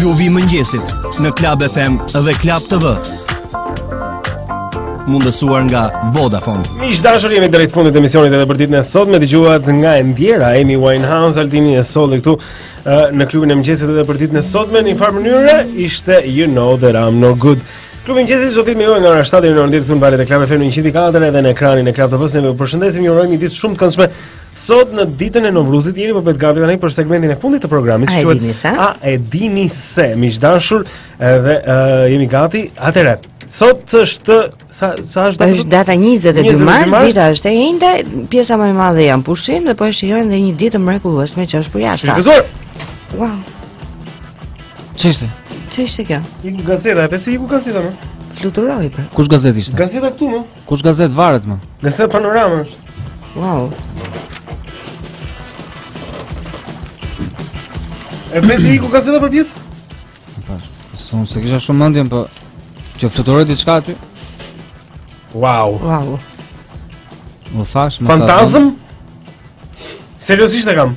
Klubi i mëngjesit në Club FM dhe Club TV. Mundësuar nga Vodafone. Miq të dashur, jemi drejt fundit të emisionit edhe për ditën e sotme. Dëgjuat nga e ndjera Amy Winehouse Altini e solli këtu në klubin e mëngjesit edhe për ditën e sotme në një farë mënyre ishte You Know That I'm No Good. Klubi i mëngjesit sot me ju nga ora 7 deri në orën 10 këtu në valët e Club FM 104 edhe në ekranin e Club TV-s. Ne ju përshëndesim, ju urojmë një ditë shumë të këndshme. Sot në ditën e Novruzit Jeni po bëhet gati tani për segmentin e fundit të programit, që quhet A e dini se? Miq të dashur, edhe uh, jemi gati. Atëherë, sot është sa sa është data? Është data 22, 22 mars, mars, dita është e hënë, pjesa më e madhe janë pushim dhe po e shijojnë dhe një ditë e mrekullueshme që është për jashtë. Gëzuar. Wow. Ç'është? Ç'ishte kjo? Iku gazeta, e pe si iku gazeta më? Fluturoi për. Kush gazetë ishte? Gazeta këtu më. Kush gazetë varet më? Gazeta Panorama është. Wow. E pe si iku gazeta përpjetë? Po. Se unë s'e kisha shumë mendjen, po që fluturoi diçka aty. Wow. Wow. Mo thashë, më Fantazmë? Seriozisht e kam.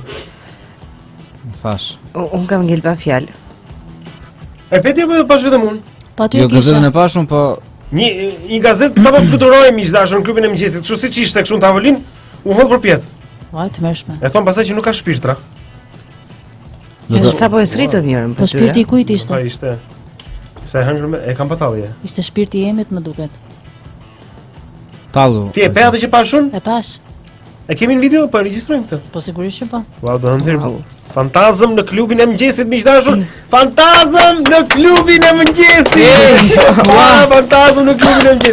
Thashë. Unë kam ngel pa fjalë. E pe ti apo e pashë vetëm unë. Po aty jo, kisha. Jo gazetën e pashë unë, po një një gazetë sapo fluturoi miq të dashur në klubin e mëngjesit, kështu siç ishte kështu në tavolinë, u hodh përpjetë. Ua, e tmerrshme. E thonë pastaj që nuk ka shpirtra. Do të sapo e sritën njërën për po ty. Po shpirti i kujt ishte? Po ishte. Sa e hëngër më, e kam pa tallje. Ishte shpirti i Amy-t më duket. Tallu. Ti e pe atë që pashë unë? E pashë. E kemi në video po e regjistrojmë këtë? Po sigurisht që po. Wow, do ta nxjerrim. Wow. Fantazmë në klubin e mëngjesit miq të dashur. Fantazmë në klubin e mëngjesit. Wow, fantazmë në klubin e mëngjesit.